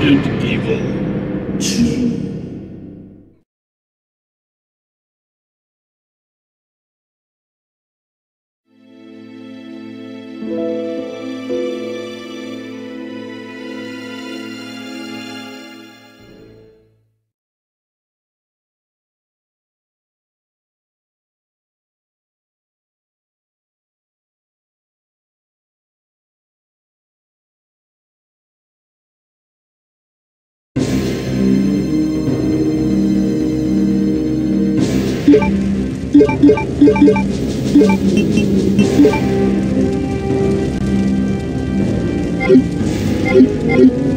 ended evil. Thank you.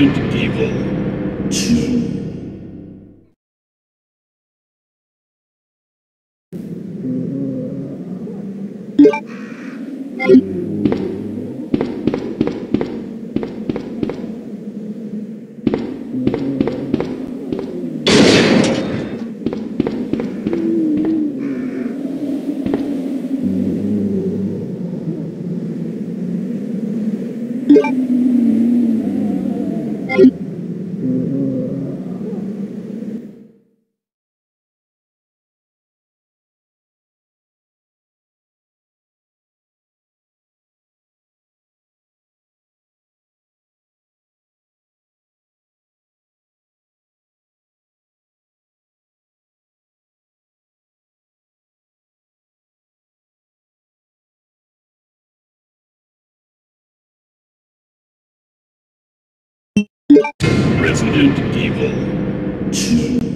Resident Evil 2. Thank Resident Evil 2.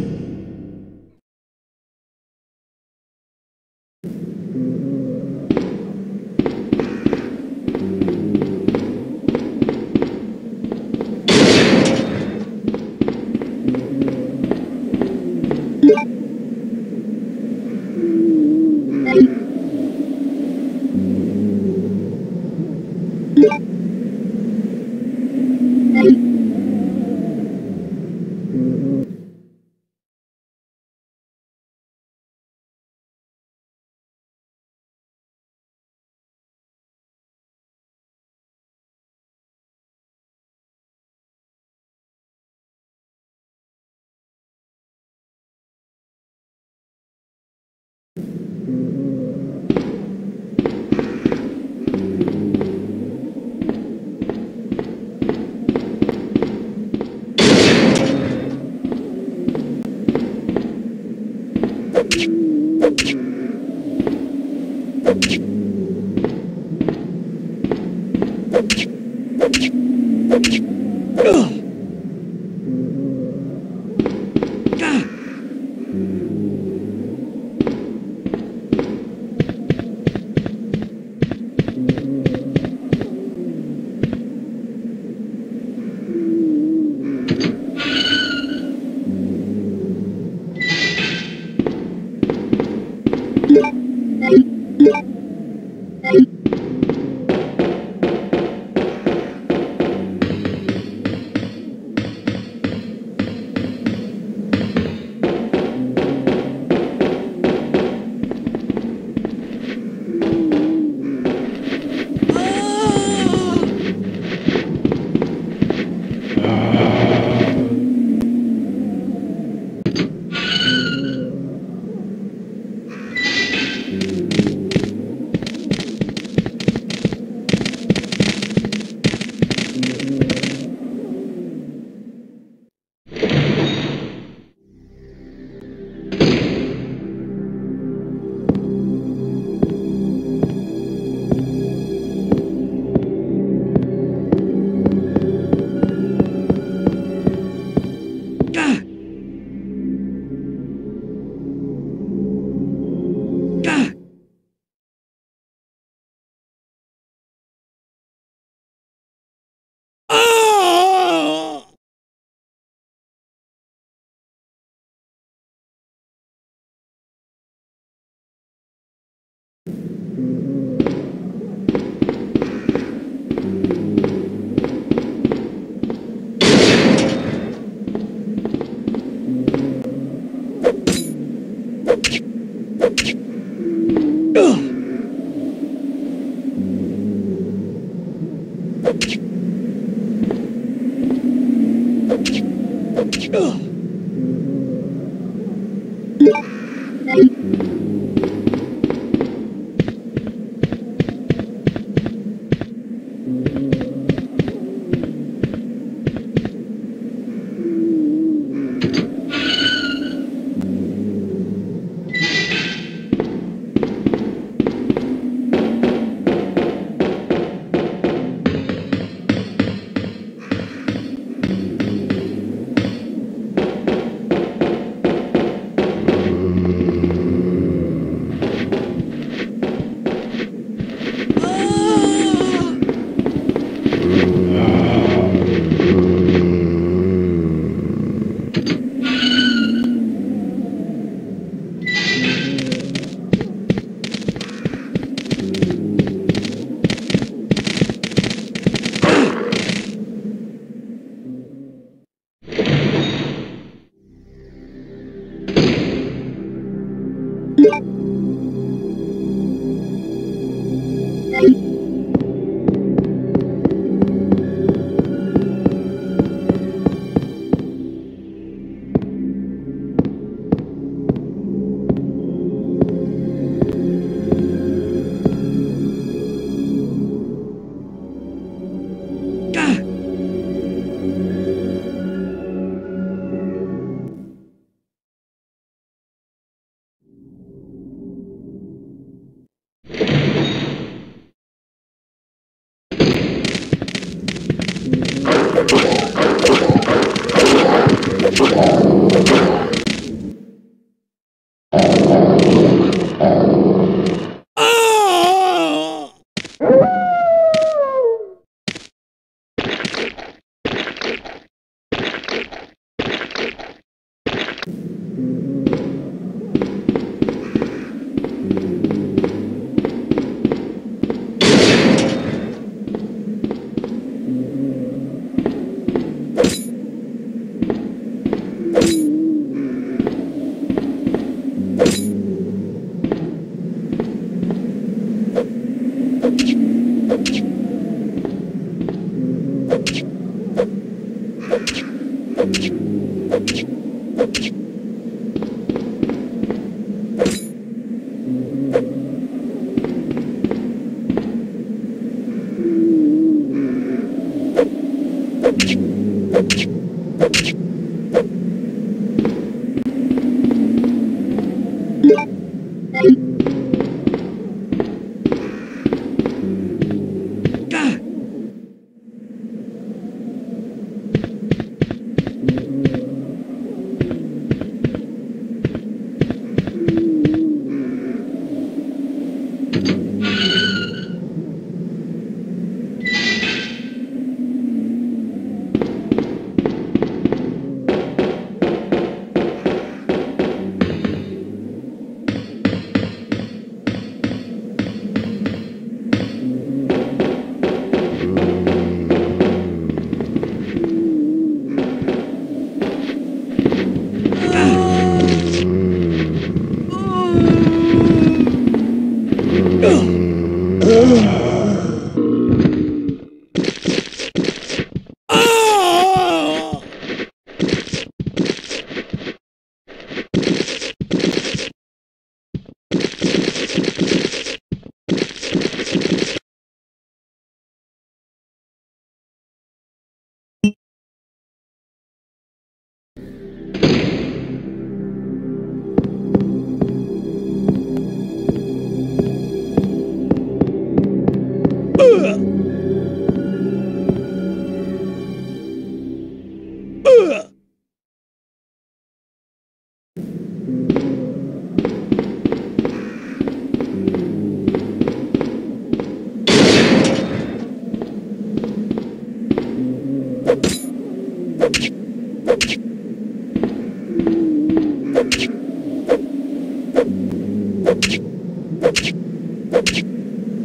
Ugh!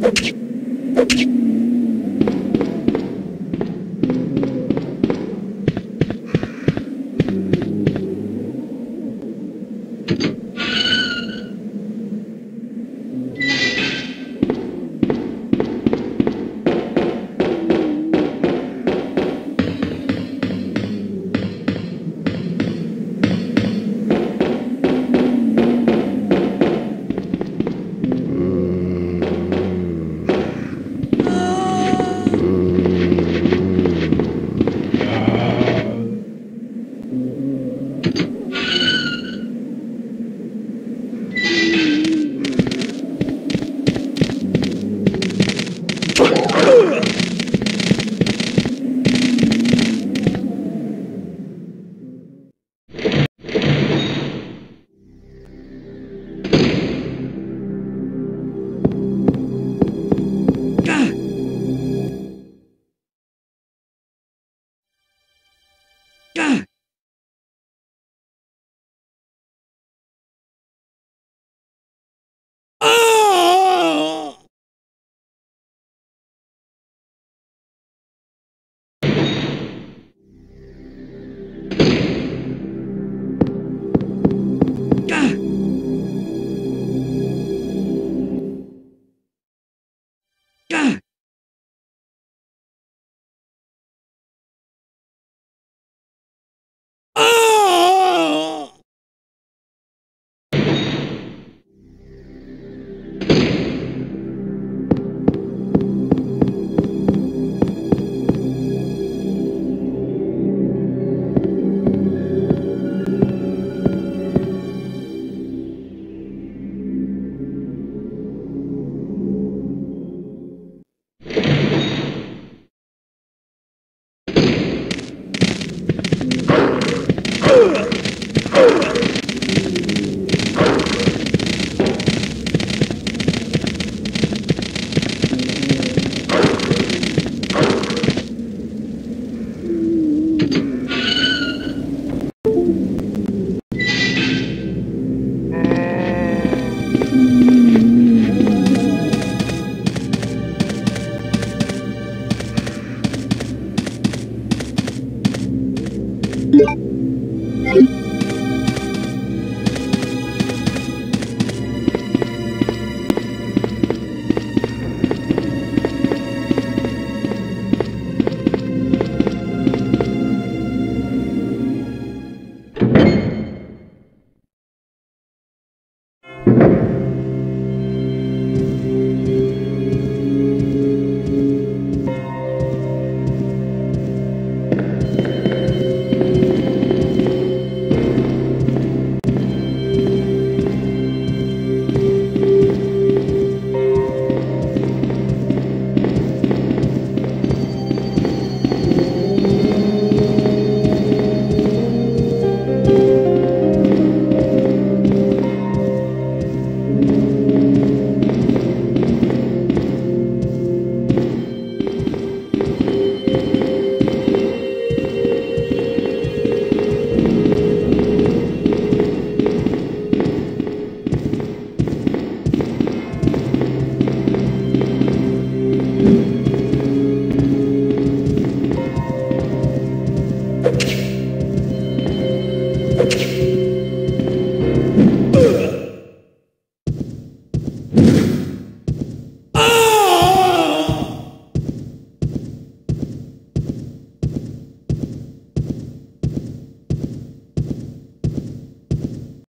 Thank you.